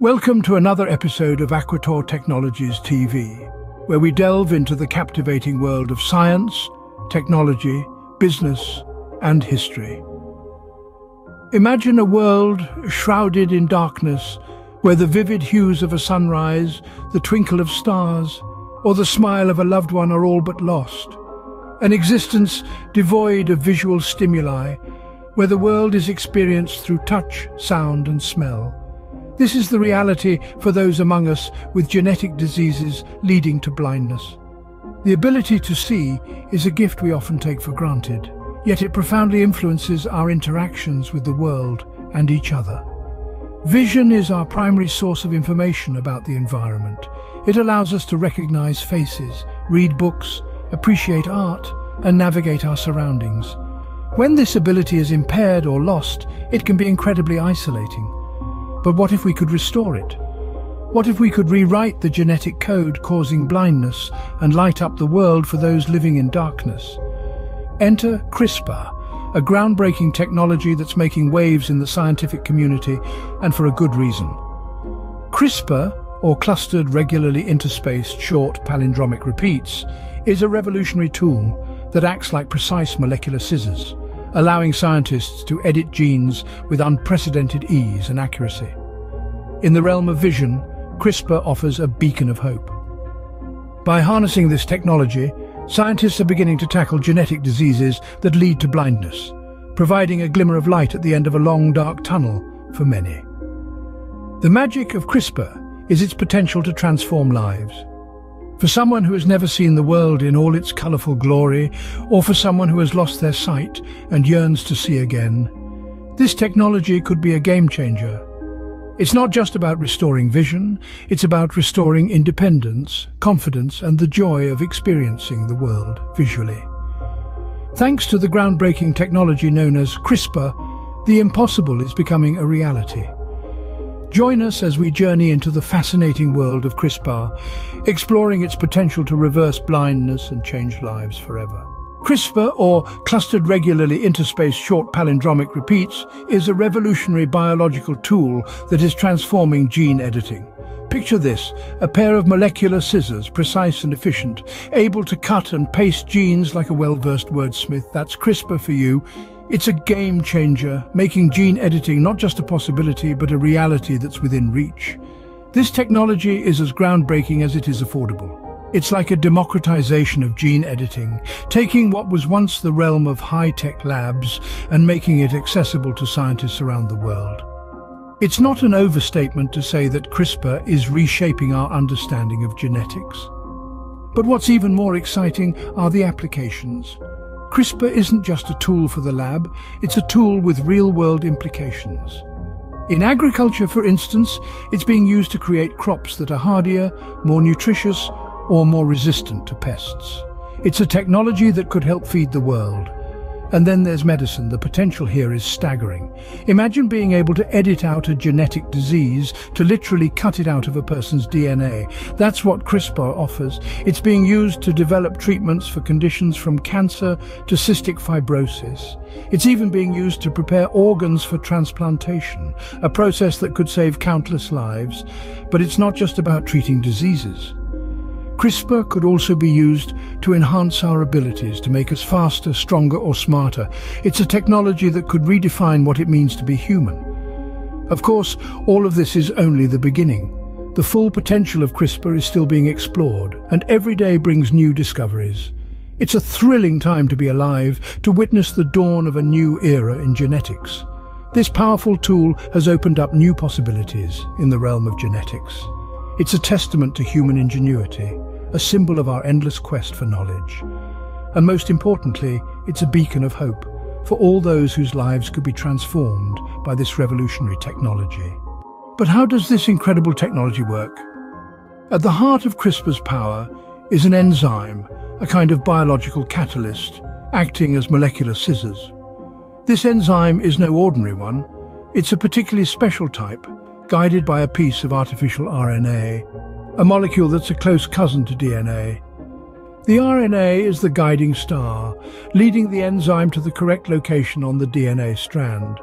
Welcome to another episode of Aquatau Technologies TV, where we delve into the captivating world of science, technology, business, and history. Imagine a world shrouded in darkness, where the vivid hues of a sunrise, the twinkle of stars, or the smile of a loved one are all but lost. An existence devoid of visual stimuli, where the world is experienced through touch, sound and smell. This is the reality for those among us with genetic diseases leading to blindness. The ability to see is a gift we often take for granted, yet it profoundly influences our interactions with the world and each other. Vision is our primary source of information about the environment. It allows us to recognize faces, read books, appreciate art, and navigate our surroundings. When this ability is impaired or lost, it can be incredibly isolating. But what if we could restore it? What if we could rewrite the genetic code causing blindness and light up the world for those living in darkness? Enter CRISPR, a groundbreaking technology that's making waves in the scientific community, and for a good reason. CRISPR, or Clustered Regularly Interspaced Short Palindromic Repeats, is a revolutionary tool that acts like precise molecular scissors allowing scientists to edit genes with unprecedented ease and accuracy. In the realm of vision, CRISPR offers a beacon of hope. By harnessing this technology, scientists are beginning to tackle genetic diseases that lead to blindness, providing a glimmer of light at the end of a long, dark tunnel for many. The magic of CRISPR is its potential to transform lives. For someone who has never seen the world in all its colourful glory, or for someone who has lost their sight and yearns to see again, this technology could be a game changer. It's not just about restoring vision, it's about restoring independence, confidence and the joy of experiencing the world visually. Thanks to the groundbreaking technology known as CRISPR, the impossible is becoming a reality. Join us as we journey into the fascinating world of CRISPR, exploring its potential to reverse blindness and change lives forever. CRISPR, or Clustered Regularly Interspaced Short Palindromic Repeats, is a revolutionary biological tool that is transforming gene editing. Picture this, a pair of molecular scissors, precise and efficient, able to cut and paste genes like a well-versed wordsmith. That's CRISPR for you. It's a game changer, making gene editing not just a possibility, but a reality that's within reach. This technology is as groundbreaking as it is affordable. It's like a democratization of gene editing, taking what was once the realm of high-tech labs and making it accessible to scientists around the world. It's not an overstatement to say that CRISPR is reshaping our understanding of genetics. But what's even more exciting are the applications. CRISPR isn't just a tool for the lab, it's a tool with real-world implications. In agriculture, for instance, it's being used to create crops that are hardier, more nutritious, or more resistant to pests. It's a technology that could help feed the world, and then there's medicine. The potential here is staggering. Imagine being able to edit out a genetic disease, to literally cut it out of a person's DNA. That's what CRISPR offers. It's being used to develop treatments for conditions from cancer to cystic fibrosis. It's even being used to prepare organs for transplantation, a process that could save countless lives. But it's not just about treating diseases. CRISPR could also be used to enhance our abilities to make us faster, stronger or smarter. It's a technology that could redefine what it means to be human. Of course, all of this is only the beginning. The full potential of CRISPR is still being explored, and every day brings new discoveries. It's a thrilling time to be alive, to witness the dawn of a new era in genetics. This powerful tool has opened up new possibilities in the realm of genetics. It's a testament to human ingenuity, a symbol of our endless quest for knowledge. And most importantly, it's a beacon of hope for all those whose lives could be transformed by this revolutionary technology. But how does this incredible technology work? At the heart of CRISPR's power is an enzyme, a kind of biological catalyst, acting as molecular scissors. This enzyme is no ordinary one. It's a particularly special type, guided by a piece of artificial RNA a molecule that's a close cousin to DNA. The RNA is the guiding star, leading the enzyme to the correct location on the DNA strand.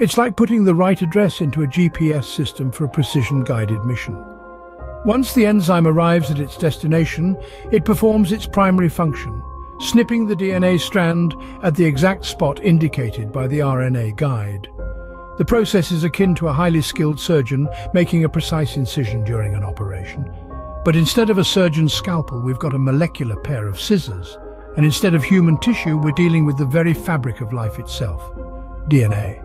It's like putting the right address into a GPS system for a precision-guided mission. Once the enzyme arrives at its destination, it performs its primary function, snipping the DNA strand at the exact spot indicated by the RNA guide. The process is akin to a highly skilled surgeon making a precise incision during an operation. But instead of a surgeon's scalpel, we've got a molecular pair of scissors. And instead of human tissue, we're dealing with the very fabric of life itself, DNA.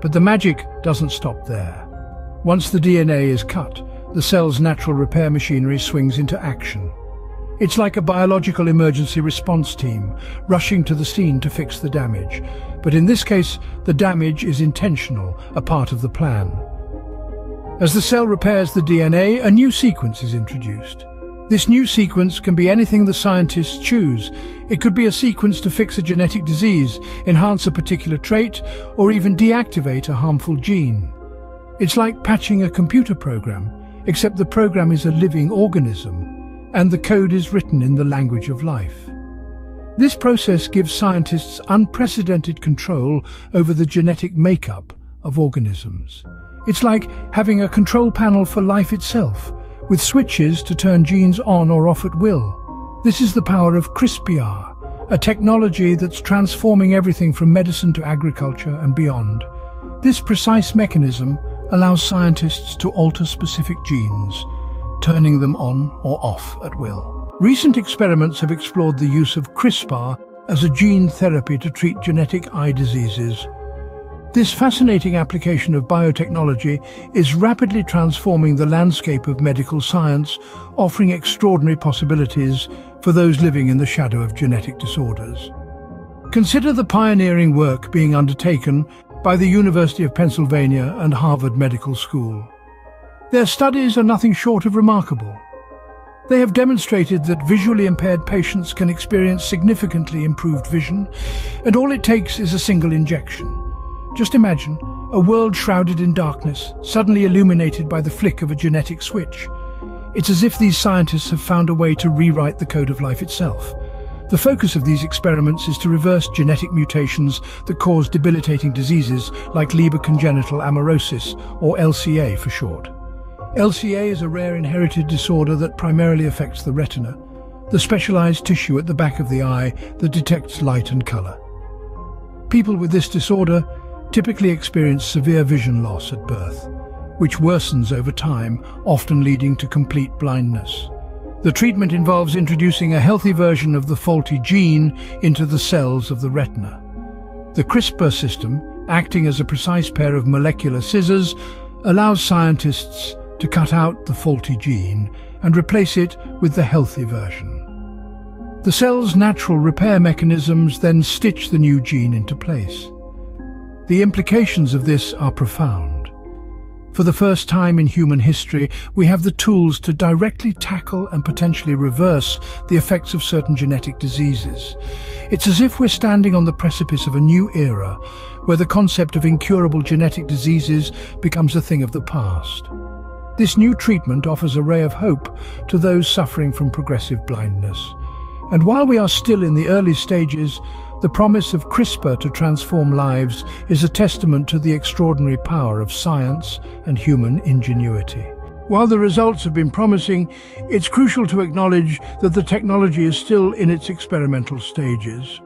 But the magic doesn't stop there. Once the DNA is cut, the cell's natural repair machinery swings into action. It's like a biological emergency response team, rushing to the scene to fix the damage. But in this case, the damage is intentional, a part of the plan. As the cell repairs the DNA, a new sequence is introduced. This new sequence can be anything the scientists choose. It could be a sequence to fix a genetic disease, enhance a particular trait, or even deactivate a harmful gene. It's like patching a computer program, except the program is a living organism and the code is written in the language of life. This process gives scientists unprecedented control over the genetic makeup of organisms. It's like having a control panel for life itself, with switches to turn genes on or off at will. This is the power of CRISPR, a technology that's transforming everything from medicine to agriculture and beyond. This precise mechanism allows scientists to alter specific genes, turning them on or off at will. Recent experiments have explored the use of CRISPR as a gene therapy to treat genetic eye diseases. This fascinating application of biotechnology is rapidly transforming the landscape of medical science, offering extraordinary possibilities for those living in the shadow of genetic disorders. Consider the pioneering work being undertaken by the University of Pennsylvania and Harvard Medical School. Their studies are nothing short of remarkable. They have demonstrated that visually impaired patients can experience significantly improved vision, and all it takes is a single injection. Just imagine a world shrouded in darkness, suddenly illuminated by the flick of a genetic switch. It's as if these scientists have found a way to rewrite the code of life itself. The focus of these experiments is to reverse genetic mutations that cause debilitating diseases like Leber congenital amaurosis, or LCA for short. LCA is a rare inherited disorder that primarily affects the retina, the specialized tissue at the back of the eye that detects light and color. People with this disorder typically experience severe vision loss at birth, which worsens over time, often leading to complete blindness. The treatment involves introducing a healthy version of the faulty gene into the cells of the retina. The CRISPR system, acting as a precise pair of molecular scissors, allows scientists to cut out the faulty gene and replace it with the healthy version. The cell's natural repair mechanisms then stitch the new gene into place. The implications of this are profound. For the first time in human history, we have the tools to directly tackle and potentially reverse the effects of certain genetic diseases. It's as if we're standing on the precipice of a new era, where the concept of incurable genetic diseases becomes a thing of the past. This new treatment offers a ray of hope to those suffering from progressive blindness. And while we are still in the early stages, the promise of CRISPR to transform lives is a testament to the extraordinary power of science and human ingenuity. While the results have been promising, it's crucial to acknowledge that the technology is still in its experimental stages.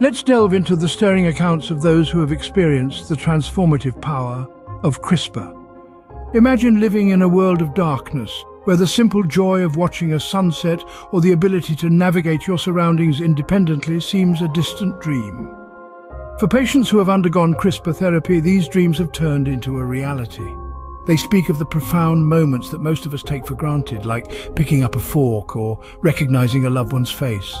Let's delve into the stirring accounts of those who have experienced the transformative power of CRISPR. Imagine living in a world of darkness, where the simple joy of watching a sunset or the ability to navigate your surroundings independently seems a distant dream. For patients who have undergone CRISPR therapy, these dreams have turned into a reality. They speak of the profound moments that most of us take for granted, like picking up a fork or recognizing a loved one's face.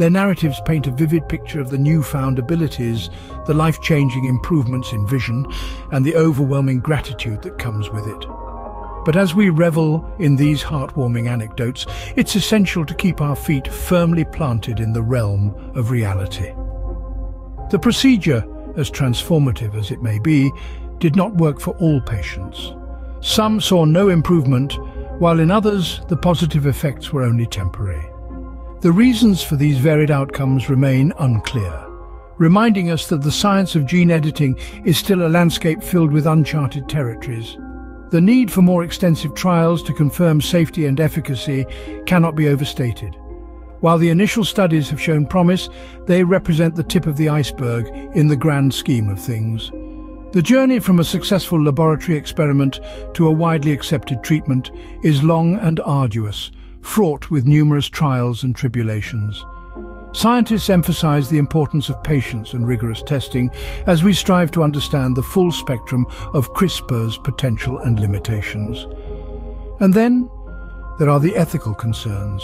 Their narratives paint a vivid picture of the newfound abilities, the life-changing improvements in vision, and the overwhelming gratitude that comes with it. But as we revel in these heartwarming anecdotes, it's essential to keep our feet firmly planted in the realm of reality. The procedure, as transformative as it may be, did not work for all patients. Some saw no improvement, while in others the positive effects were only temporary. The reasons for these varied outcomes remain unclear, reminding us that the science of gene editing is still a landscape filled with uncharted territories. The need for more extensive trials to confirm safety and efficacy cannot be overstated. While the initial studies have shown promise, they represent the tip of the iceberg in the grand scheme of things. The journey from a successful laboratory experiment to a widely accepted treatment is long and arduous, fraught with numerous trials and tribulations. Scientists emphasize the importance of patience and rigorous testing as we strive to understand the full spectrum of CRISPR's potential and limitations. And then there are the ethical concerns.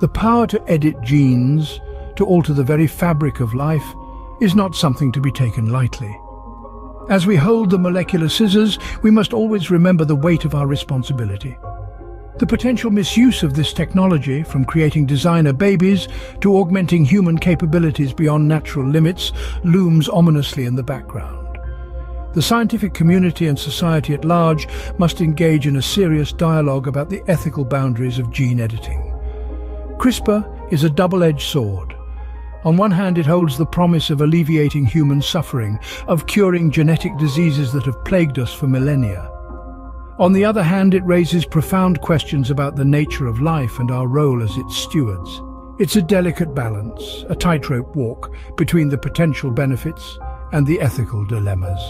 The power to edit genes, to alter the very fabric of life, is not something to be taken lightly. As we hold the molecular scissors, we must always remember the weight of our responsibility. The potential misuse of this technology, from creating designer babies to augmenting human capabilities beyond natural limits, looms ominously in the background. The scientific community and society at large must engage in a serious dialogue about the ethical boundaries of gene editing. CRISPR is a double-edged sword. On one hand, it holds the promise of alleviating human suffering, of curing genetic diseases that have plagued us for millennia. On the other hand, it raises profound questions about the nature of life and our role as its stewards. It's a delicate balance, a tightrope walk between the potential benefits and the ethical dilemmas.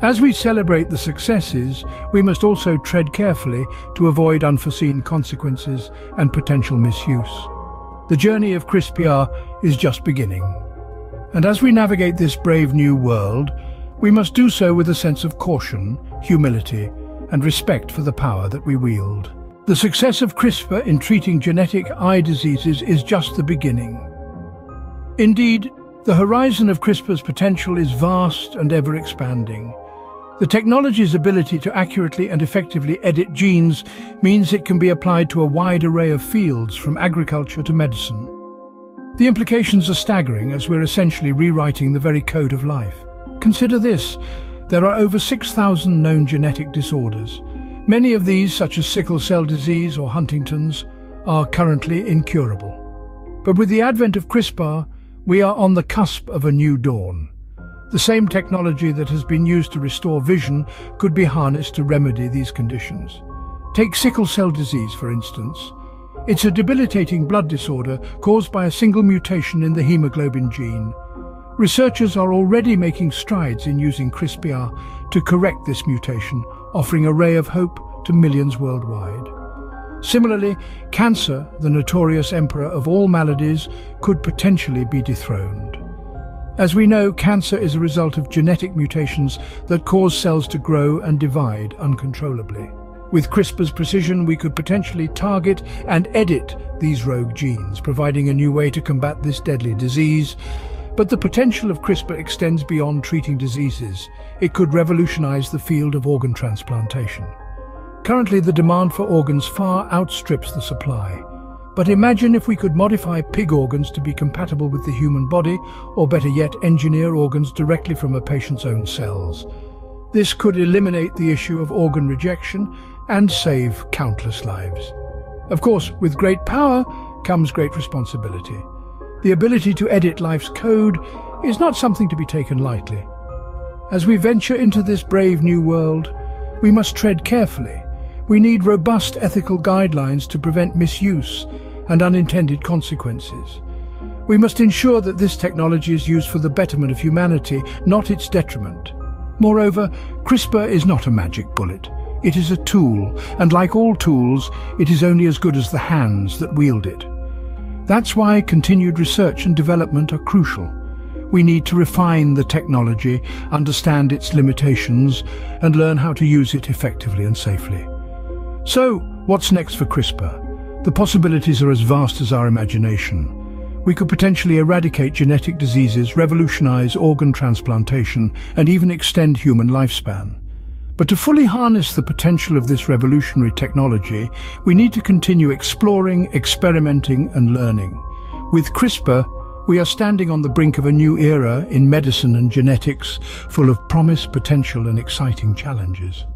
As we celebrate the successes, we must also tread carefully to avoid unforeseen consequences and potential misuse. The journey of CRISPR is just beginning. And as we navigate this brave new world, we must do so with a sense of caution, humility, and respect for the power that we wield. The success of CRISPR in treating genetic eye diseases is just the beginning. Indeed, the horizon of CRISPR's potential is vast and ever-expanding. The technology's ability to accurately and effectively edit genes means it can be applied to a wide array of fields, from agriculture to medicine. The implications are staggering as we're essentially rewriting the very code of life. Consider this, there are over 6,000 known genetic disorders. Many of these, such as sickle cell disease or Huntington's, are currently incurable. But with the advent of CRISPR, we are on the cusp of a new dawn. The same technology that has been used to restore vision could be harnessed to remedy these conditions. Take sickle cell disease, for instance. It's a debilitating blood disorder caused by a single mutation in the hemoglobin gene. Researchers are already making strides in using CRISPR to correct this mutation, offering a ray of hope to millions worldwide. Similarly, cancer, the notorious emperor of all maladies, could potentially be dethroned. As we know, cancer is a result of genetic mutations that cause cells to grow and divide uncontrollably. With CRISPR's precision, we could potentially target and edit these rogue genes, providing a new way to combat this deadly disease. But the potential of CRISPR extends beyond treating diseases. It could revolutionize the field of organ transplantation. Currently, the demand for organs far outstrips the supply. But imagine if we could modify pig organs to be compatible with the human body, or better yet, engineer organs directly from a patient's own cells. This could eliminate the issue of organ rejection and save countless lives. Of course, with great power comes great responsibility. The ability to edit life's code is not something to be taken lightly. As we venture into this brave new world, we must tread carefully we need robust ethical guidelines to prevent misuse and unintended consequences. We must ensure that this technology is used for the betterment of humanity, not its detriment. Moreover, CRISPR is not a magic bullet. It is a tool, and like all tools, it is only as good as the hands that wield it. That's why continued research and development are crucial. We need to refine the technology, understand its limitations, and learn how to use it effectively and safely. So, what's next for CRISPR? The possibilities are as vast as our imagination. We could potentially eradicate genetic diseases, revolutionize organ transplantation, and even extend human lifespan. But to fully harness the potential of this revolutionary technology, we need to continue exploring, experimenting and learning. With CRISPR, we are standing on the brink of a new era in medicine and genetics, full of promise, potential and exciting challenges.